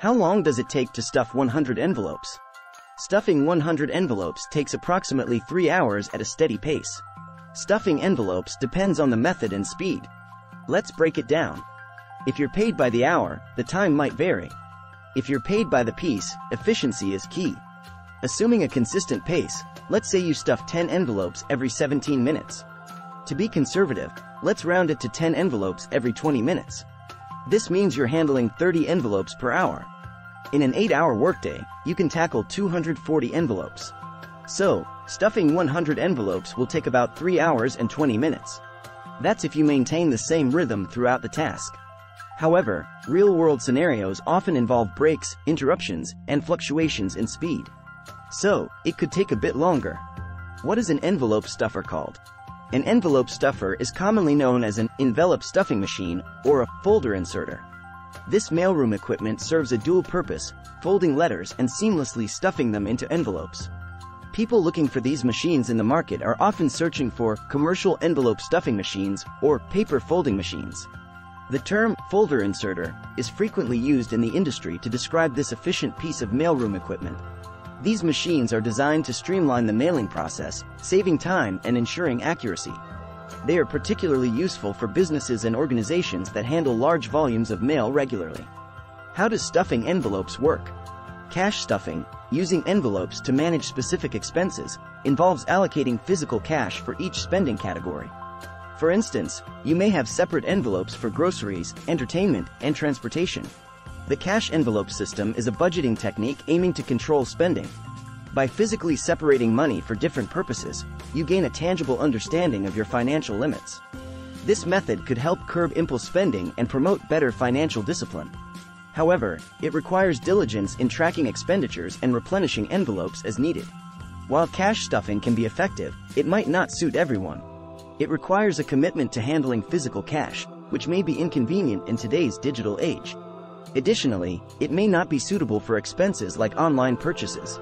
How long does it take to stuff 100 envelopes? Stuffing 100 envelopes takes approximately 3 hours at a steady pace. Stuffing envelopes depends on the method and speed. Let's break it down. If you're paid by the hour, the time might vary. If you're paid by the piece, efficiency is key. Assuming a consistent pace, let's say you stuff 10 envelopes every 17 minutes. To be conservative, let's round it to 10 envelopes every 20 minutes. This means you're handling 30 envelopes per hour. In an 8-hour workday, you can tackle 240 envelopes. So, stuffing 100 envelopes will take about 3 hours and 20 minutes. That's if you maintain the same rhythm throughout the task. However, real-world scenarios often involve breaks, interruptions, and fluctuations in speed. So, it could take a bit longer. What is an envelope stuffer called? An envelope stuffer is commonly known as an envelope stuffing machine or a folder inserter. This mailroom equipment serves a dual purpose, folding letters and seamlessly stuffing them into envelopes. People looking for these machines in the market are often searching for commercial envelope stuffing machines or paper folding machines. The term folder inserter is frequently used in the industry to describe this efficient piece of mailroom equipment. These machines are designed to streamline the mailing process, saving time and ensuring accuracy. They are particularly useful for businesses and organizations that handle large volumes of mail regularly. How does stuffing envelopes work? Cash stuffing, using envelopes to manage specific expenses, involves allocating physical cash for each spending category. For instance, you may have separate envelopes for groceries, entertainment, and transportation. The cash envelope system is a budgeting technique aiming to control spending. By physically separating money for different purposes, you gain a tangible understanding of your financial limits. This method could help curb impulse spending and promote better financial discipline. However, it requires diligence in tracking expenditures and replenishing envelopes as needed. While cash stuffing can be effective, it might not suit everyone. It requires a commitment to handling physical cash, which may be inconvenient in today's digital age. Additionally, it may not be suitable for expenses like online purchases.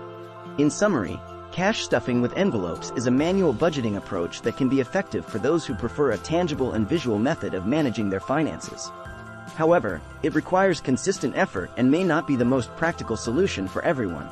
In summary, cash stuffing with envelopes is a manual budgeting approach that can be effective for those who prefer a tangible and visual method of managing their finances. However, it requires consistent effort and may not be the most practical solution for everyone.